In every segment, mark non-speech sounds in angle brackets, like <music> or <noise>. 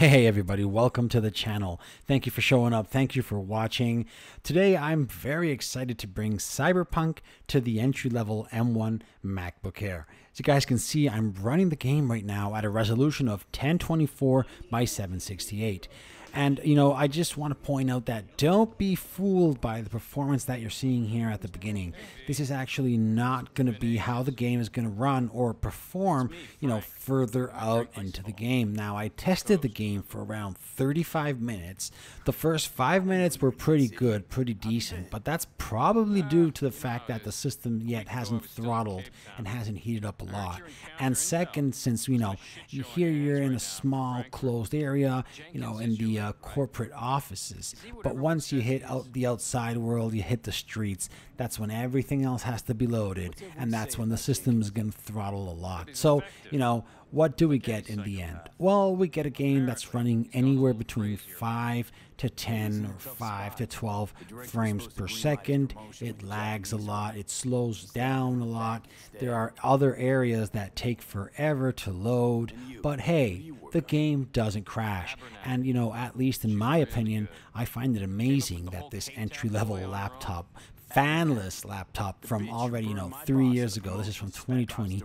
Hey everybody, welcome to the channel. Thank you for showing up. Thank you for watching. Today I'm very excited to bring Cyberpunk to the entry-level M1 MacBook Air. As you guys can see, I'm running the game right now at a resolution of 1024 by 768. And, you know, I just want to point out that don't be fooled by the performance that you're seeing here at the beginning. This is actually not going to be how the game is going to run or perform, you know, further out into the game. Now, I tested the game for around 35 minutes. The first five minutes were pretty good, pretty decent, but that's probably due to the fact that the system yet hasn't throttled and hasn't heated up a lot. And second, since, you know, here you're in a small closed area, you know, in the uh, corporate offices. But once you hit out the outside world, you hit the streets, that's when everything else has to be loaded, and that's when the system is going to throttle a lot. So, you know, what do we get in the end? Well, we get a game that's running anywhere between 5 to 10 or 5 to 12 frames per second. It lags a lot, it slows down a lot. There are other areas that take forever to load, but hey, the game doesn't crash. And you know, at least in my opinion, I find it amazing that this entry level laptop fanless laptop from already, you know, three years ago. This is from 2020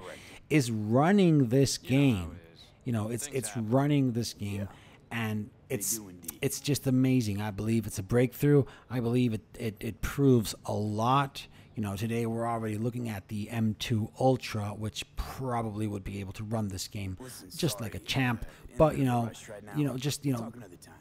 is running this game. You know, it's it's running this game, and it's it's just amazing. I believe it's a breakthrough. I believe it it, it proves a lot. You know, today we're already looking at the M2 Ultra, which probably would be able to run this game just like a champ. But you know, you know, just you know,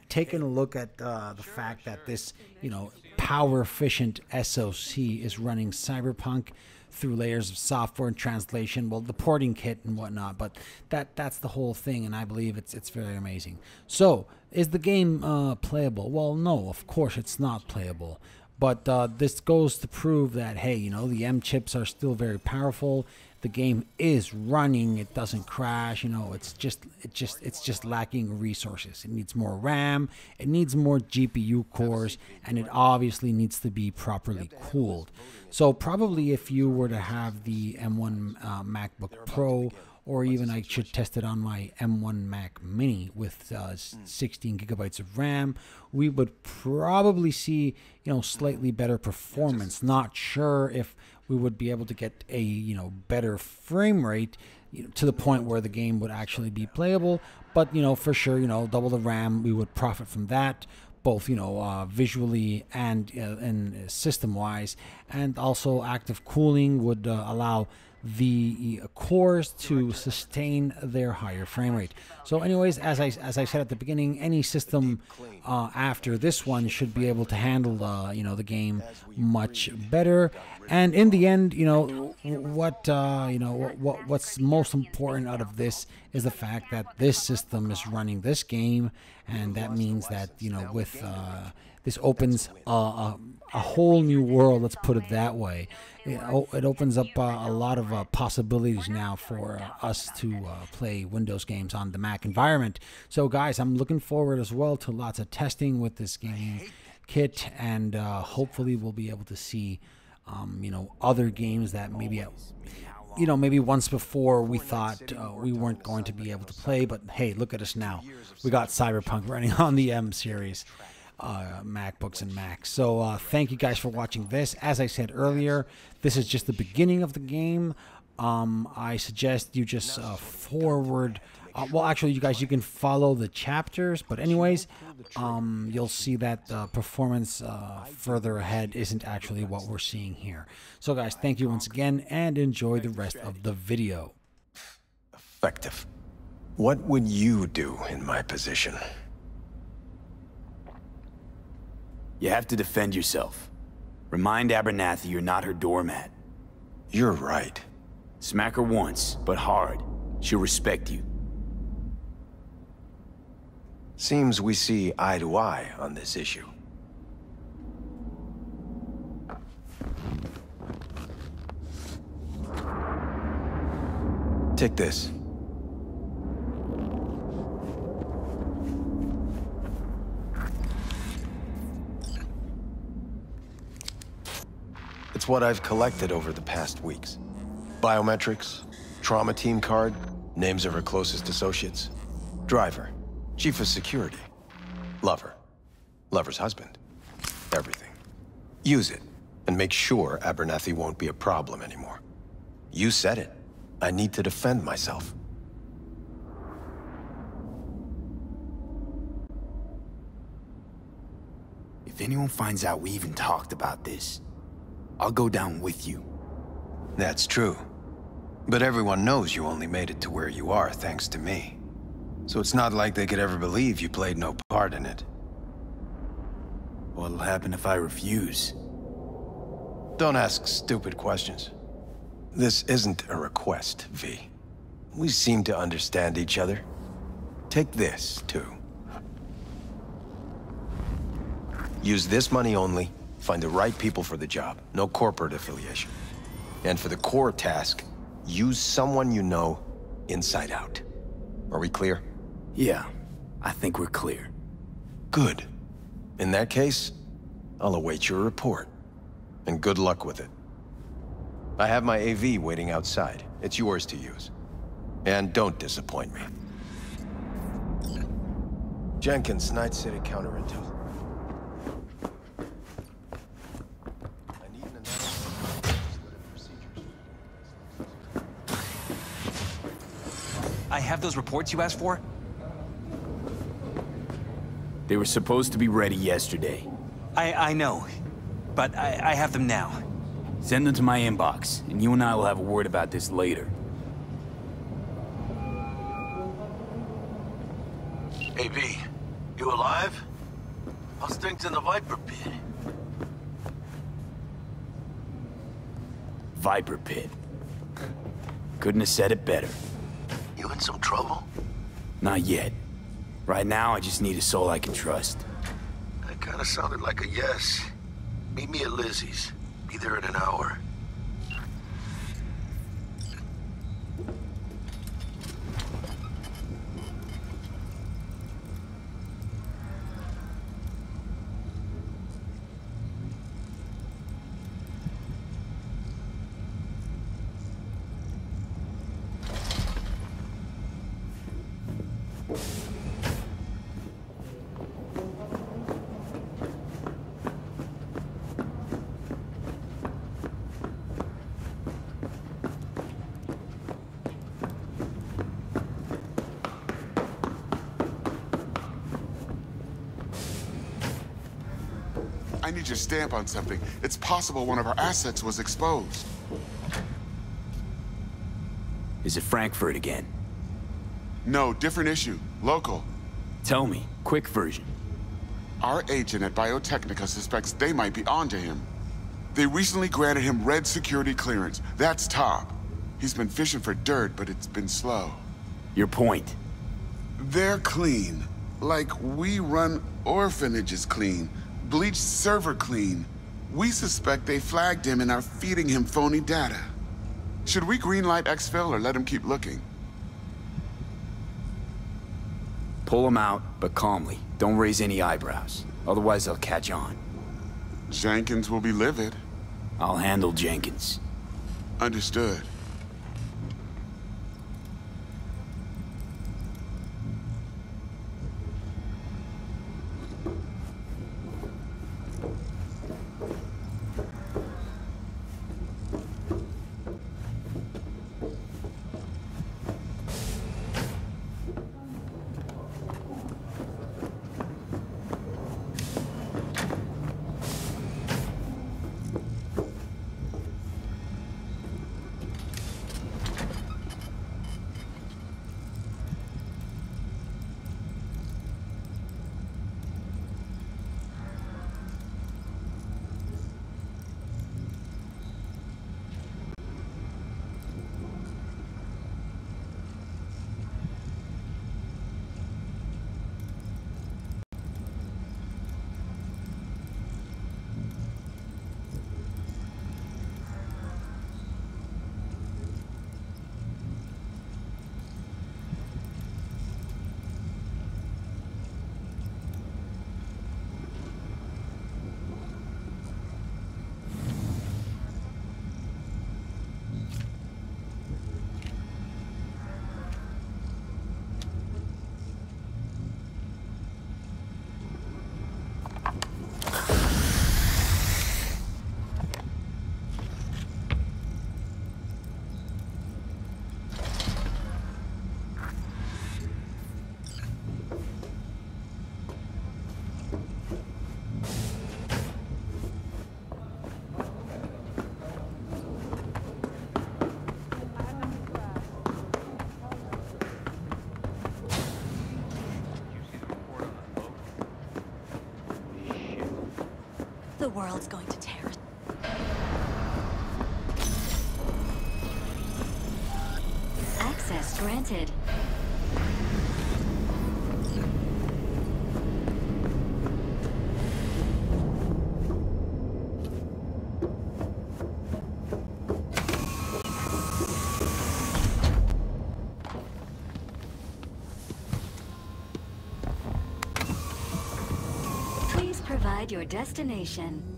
taking a look at uh, the fact that this you know power efficient SoC is running Cyberpunk through layers of software and translation, well, the porting kit and whatnot. But that that's the whole thing, and I believe it's it's very amazing. So, is the game uh, playable? Well, no, of course it's not playable. But uh, this goes to prove that hey, you know, the M chips are still very powerful the game is running it doesn't crash you know it's just it just it's just lacking resources it needs more ram it needs more gpu cores and it obviously needs to be properly cooled so probably if you were to have the m1 uh, macbook pro or even I should test it on my M1 Mac Mini with uh, 16 gigabytes of RAM, we would probably see you know slightly better performance. Not sure if we would be able to get a you know better frame rate you know, to the point where the game would actually be playable. But you know for sure you know double the RAM, we would profit from that both you know uh, visually and uh, and system wise and also active cooling would uh, allow the cores to sustain their higher frame rate. So anyways, as I, as I said at the beginning, any system uh, after this one should be able to handle uh, you know the game much better. And in the end, you know what uh, you know what what's most important out of this is the fact that this system is running this game, and that means that you know with uh, this opens a, a, whole new world. Let's put it that way. It, it opens up uh, a lot of uh, possibilities now for uh, us to uh, play Windows games on the Mac environment. So, guys, I'm looking forward as well to lots of testing with this gaming kit, and uh, hopefully, we'll be able to see, um, you know, other games that maybe. you know, maybe once before we thought uh, we weren't going to be able to play, but hey, look at us now. We got Cyberpunk running <laughs> on the M series uh, MacBooks and Macs. So uh, thank you guys for watching this. As I said earlier, this is just the beginning of the game. Um, I suggest you just uh, forward. Uh, well, actually, you guys, you can follow the chapters. But anyways, um, you'll see that the performance uh, further ahead isn't actually what we're seeing here. So, guys, thank you once again, and enjoy the rest of the video. Effective. What would you do in my position? You have to defend yourself. Remind Abernathy you're not her doormat. You're right. Smack her once, but hard. She'll respect you. Seems we see eye to eye on this issue. Take this. It's what I've collected over the past weeks. Biometrics, trauma team card, names of her closest associates. Driver, Chief of security. Lover. Lover's husband. Everything. Use it, and make sure Abernathy won't be a problem anymore. You said it. I need to defend myself. If anyone finds out we even talked about this, I'll go down with you. That's true. But everyone knows you only made it to where you are thanks to me. So it's not like they could ever believe you played no part in it. What'll happen if I refuse? Don't ask stupid questions. This isn't a request, V. We seem to understand each other. Take this, too. Use this money only, find the right people for the job, no corporate affiliation. And for the core task, use someone you know inside out. Are we clear? Yeah, I think we're clear. Good. In that case, I'll await your report. And good luck with it. I have my AV waiting outside. It's yours to use. And don't disappoint me. Jenkins, Night City Counter Intel. I need an analysis of legislative procedures. I have those reports you asked for? They were supposed to be ready yesterday. I, I know, but I, I have them now. Send them to my inbox, and you and I will have a word about this later. Hey, V, you alive? How's things in the Viper Pit? Viper Pit. Couldn't have said it better. You in some trouble? Not yet. Right now, I just need a soul I can trust. That kinda sounded like a yes. Meet me at Lizzie's. Be there in an hour. Need your stamp on something. It's possible one of our assets was exposed. Is it Frankfurt again? No, different issue. Local. Tell me, quick version. Our agent at Biotechnica suspects they might be onto him. They recently granted him red security clearance. That's top. He's been fishing for dirt, but it's been slow. Your point. They're clean. Like we run orphanages clean. Bleach server clean. We suspect they flagged him and are feeding him phony data. Should we greenlight exfil or let him keep looking? Pull him out, but calmly. Don't raise any eyebrows. Otherwise, they'll catch on. Jenkins will be livid. I'll handle Jenkins. Understood. World's going to tear your destination.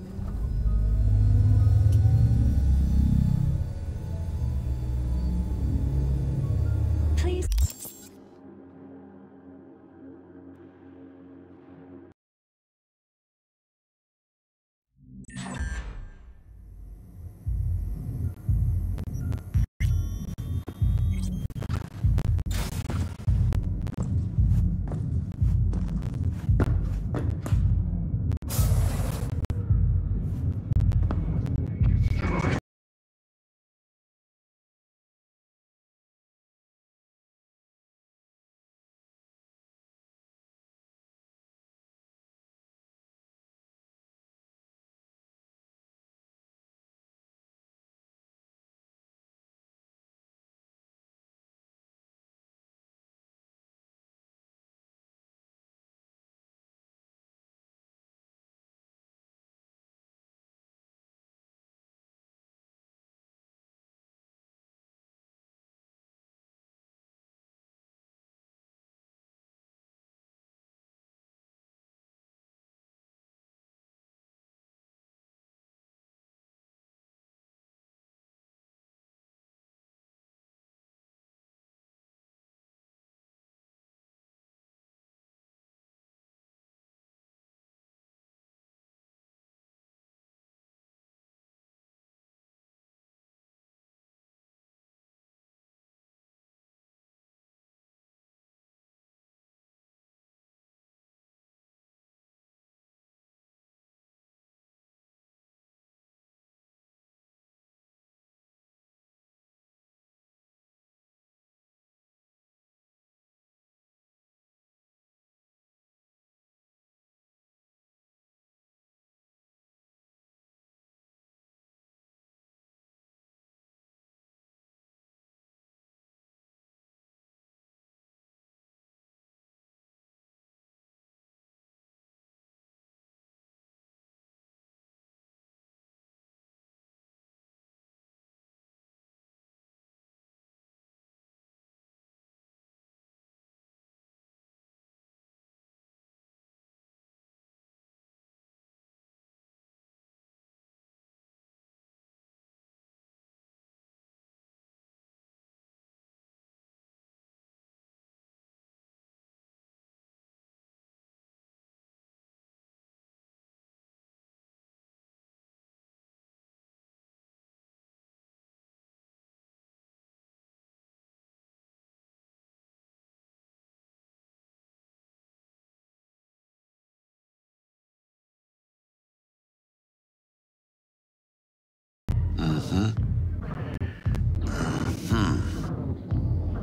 What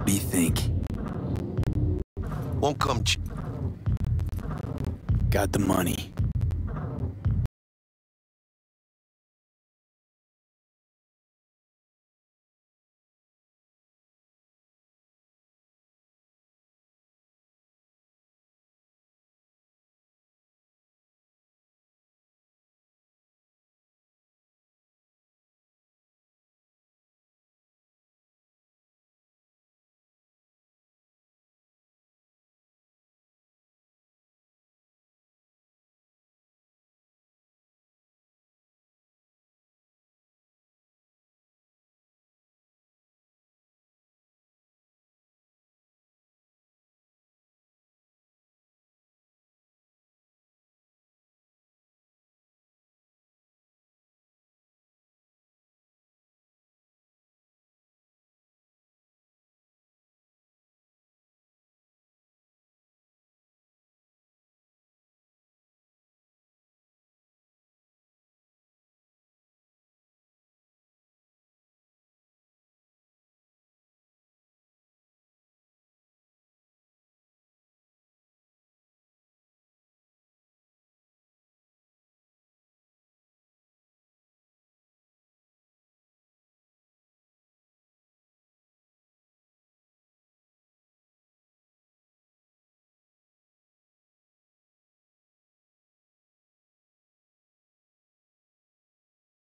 do you think? Won't come ch- Got the money.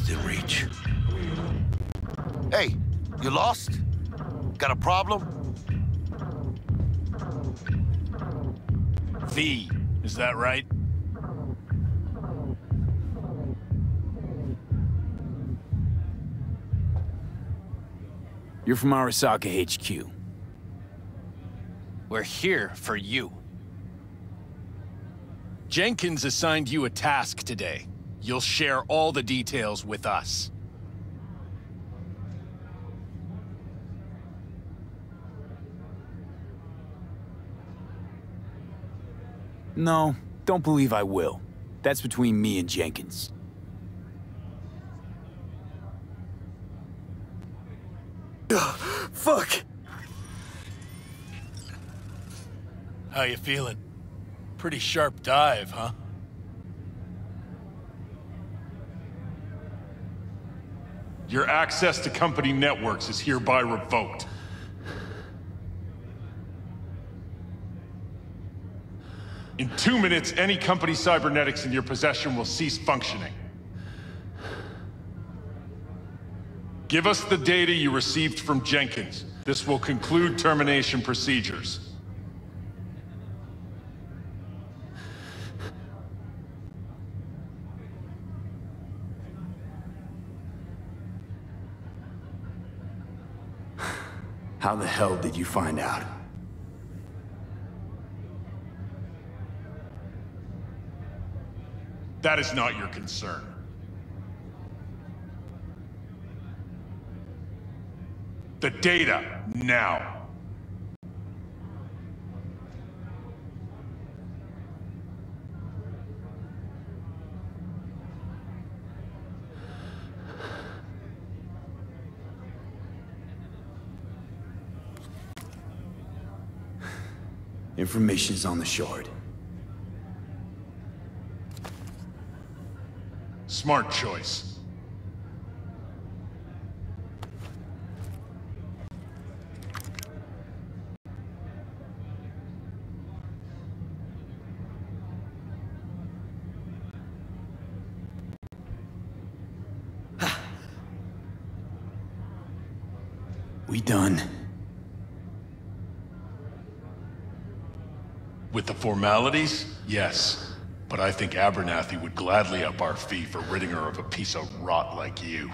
Within reach. Hey, you lost? Got a problem? V, is that right? You're from Arasaka HQ. We're here for you. Jenkins assigned you a task today. You'll share all the details with us. No, don't believe I will. That's between me and Jenkins. <sighs> Fuck! How you feeling? Pretty sharp dive, huh? Your access to company networks is hereby revoked. In two minutes, any company cybernetics in your possession will cease functioning. Give us the data you received from Jenkins. This will conclude termination procedures. How the hell did you find out? That is not your concern. The data, now. Information's on the shard. Smart choice. We done? With the formalities, yes. But I think Abernathy would gladly up our fee for ridding her of a piece of rot like you.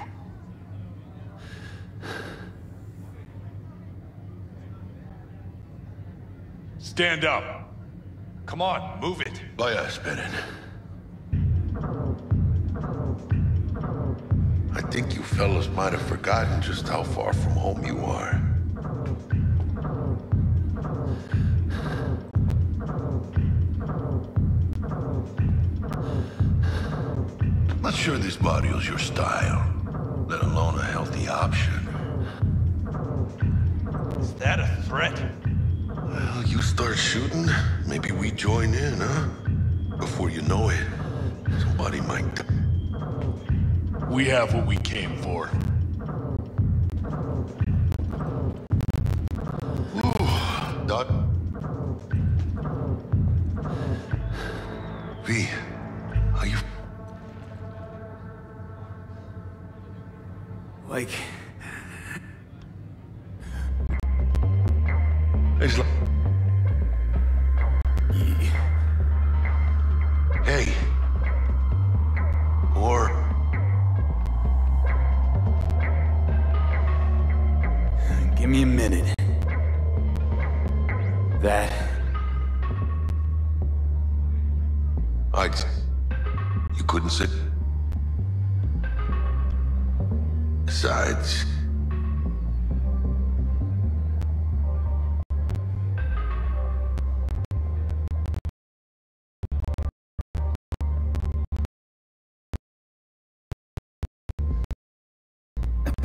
Stand up. Come on, move it. Vaya, esperen. I think you fellas might have forgotten just how far from home you are. Sure this barrio's your style, let alone a healthy option. Is that a threat? Well, you start shooting, maybe we join in, huh? Before you know it, somebody might die. We have what we came for. Like,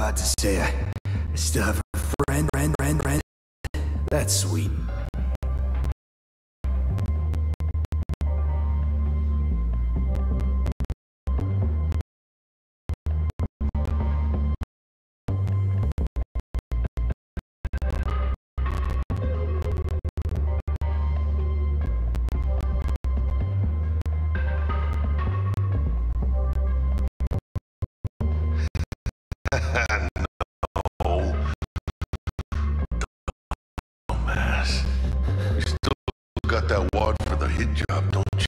about to say I, I still have a friend, friend, friend, friend. That's sweet. <laughs> that wad for the hit job, don't you?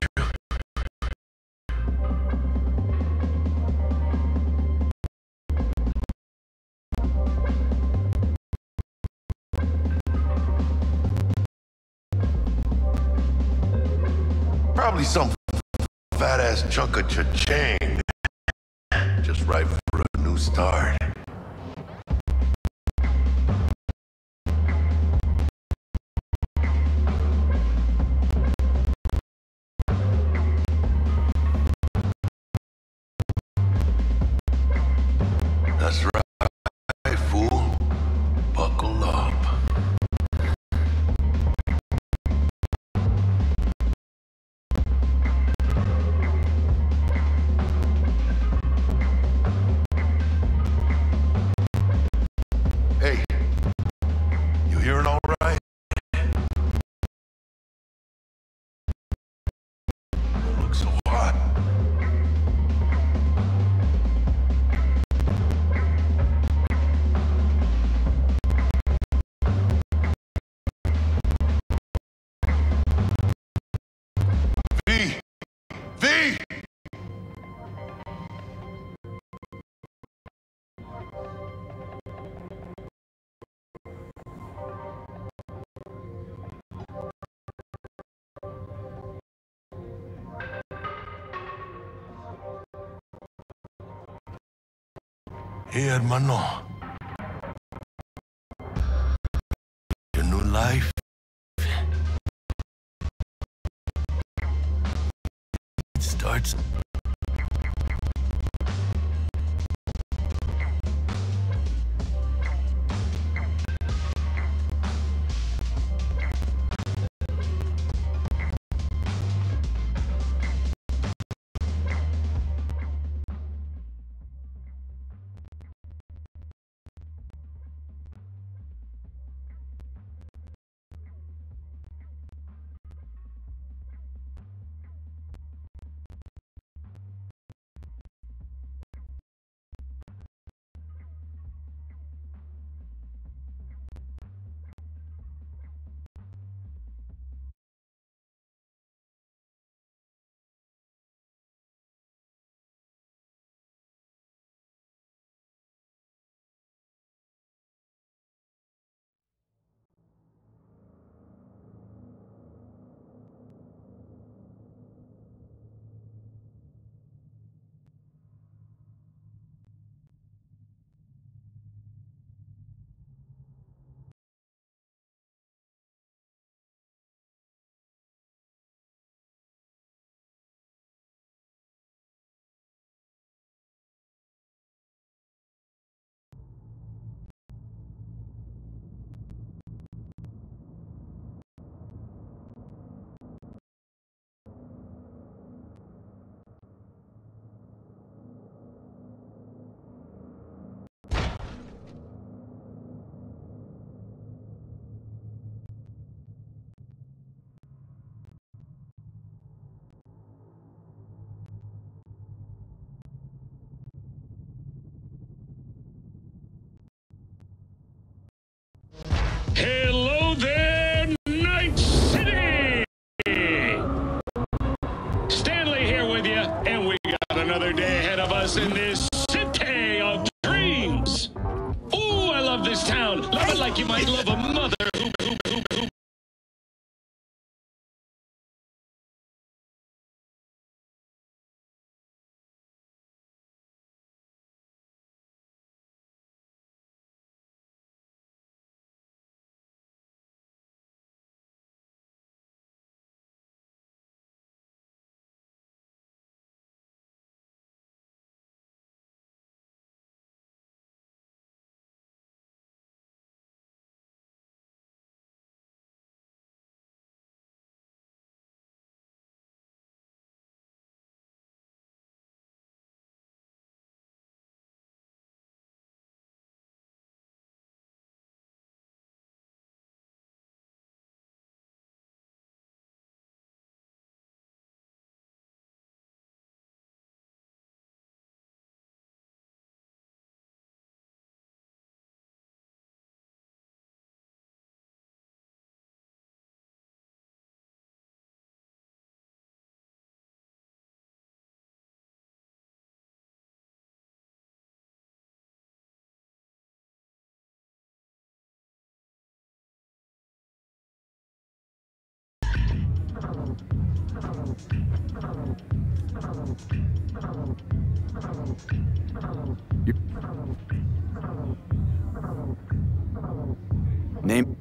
Probably some fat ass chunk of cha-ching. Just right for a new start. Hey, hermano. Name.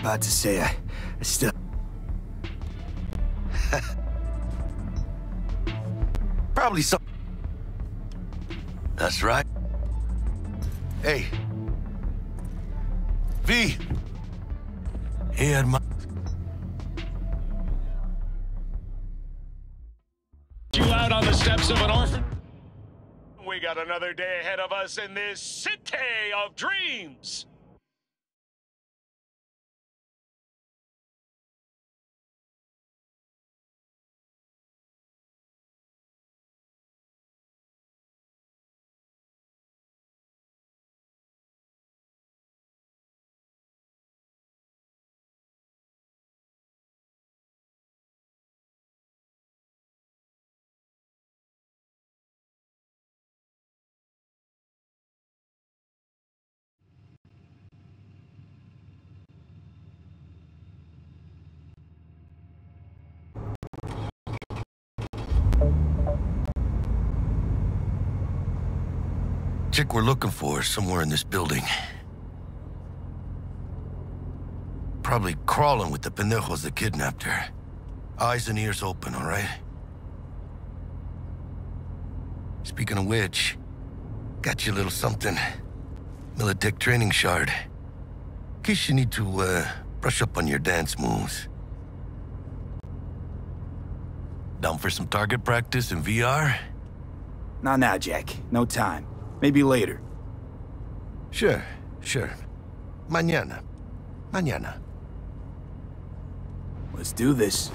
About to say, I, I still... <laughs> Probably some... That's right. Hey. V. He had my... You out on the steps of an orphan? We got another day ahead of us in this city of dreams. Chick we're looking for is somewhere in this building. Probably crawling with the pendejos that kidnapped her. Eyes and ears open, all right? Speaking of which, got you a little something. Militech training shard. In case you need to, uh, brush up on your dance moves. Down for some target practice in VR? Not now, Jack. No time. Maybe later. Sure, sure. Mañana. Mañana. Let's do this.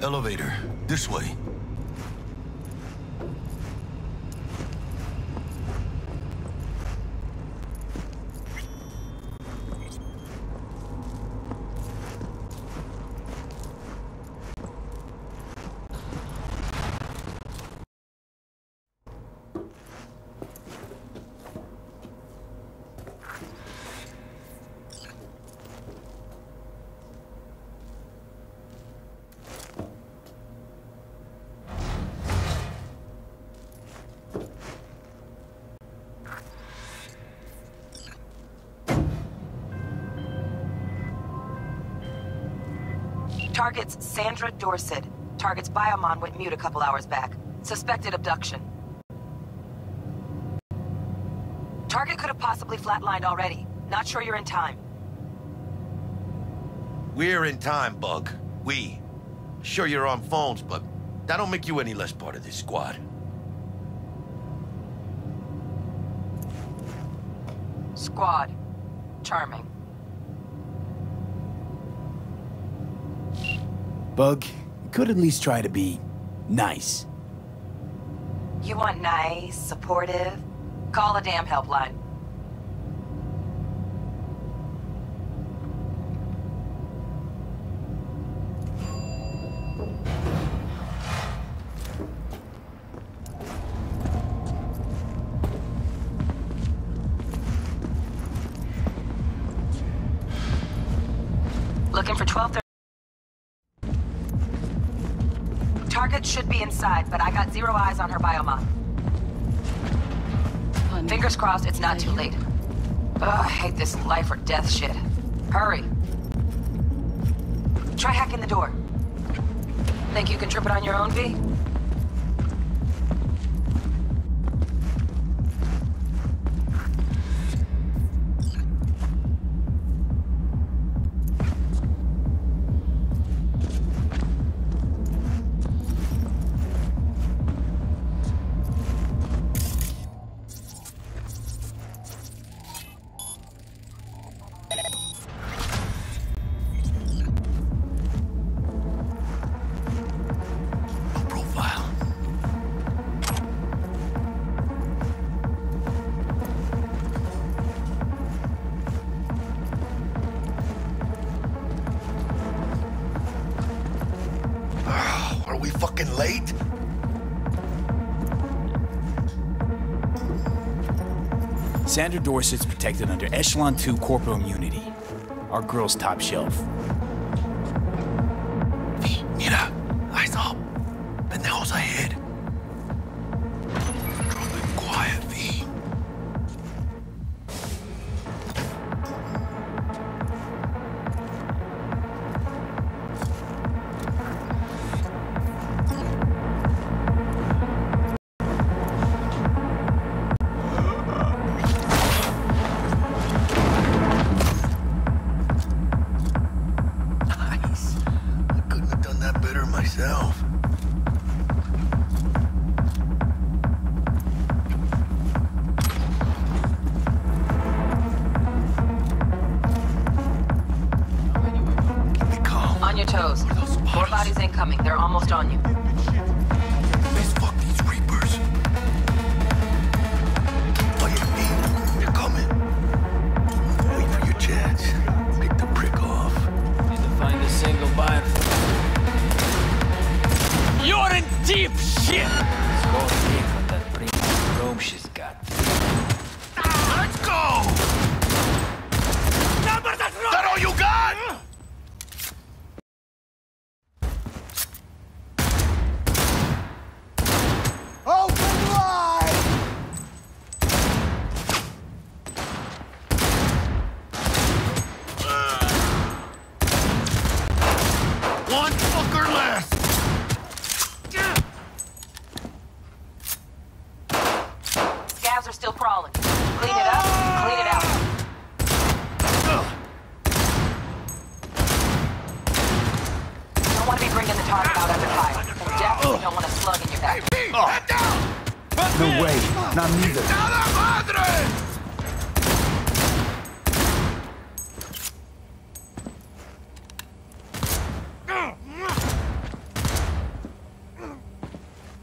Elevator. This way. Target's Sandra Dorsett. Target's Biomon went mute a couple hours back. Suspected abduction. Target could have possibly flatlined already. Not sure you're in time. We're in time, Bug. We. Sure you're on phones, but that don't make you any less part of this squad. Squad. Charming. Bug, you could at least try to be nice. You want nice, supportive? Call the damn helpline. Looking for 1230. Target should be inside, but I got zero eyes on her biomon. Fingers crossed it's not too late. Ugh, I hate this life or death shit. Hurry. Try hacking the door. Think you can trip it on your own, V? Late? Sandra Dorsett's protected under Echelon 2 corporal immunity. Our girl's top shelf. Your toes. More bodies incoming. They're almost on you. Let's fuck these reapers. Quiet, V. They're coming. Wait for your chance. Pick the prick off. Need to find a single buyer. You're in deep shit! Let's go take from that premium robe she's got. Let's go! That all you got? One fucker less! Scavs are still crawling. Clean it up. Clean it out. Don't want to be bringing the target out under fire. And definitely don't want a slug in your back. No way. Not neither.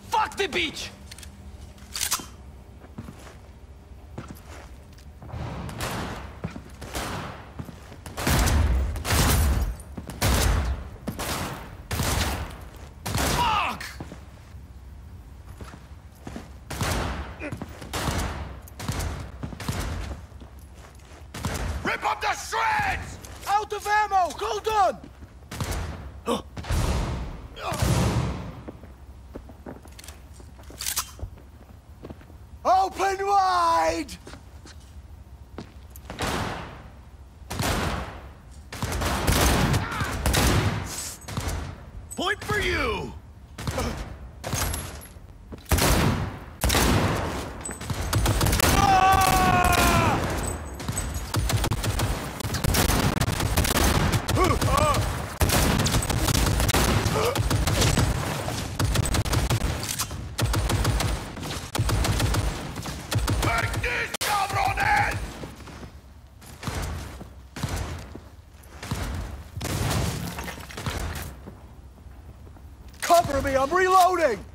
Fuck the beach! Fuck! Rip up the shreds! Out of ammo! Hold on! Open wide! Point for you! ¡Aquí, cabrones! Cover me, I'm reloading! ¡Chinga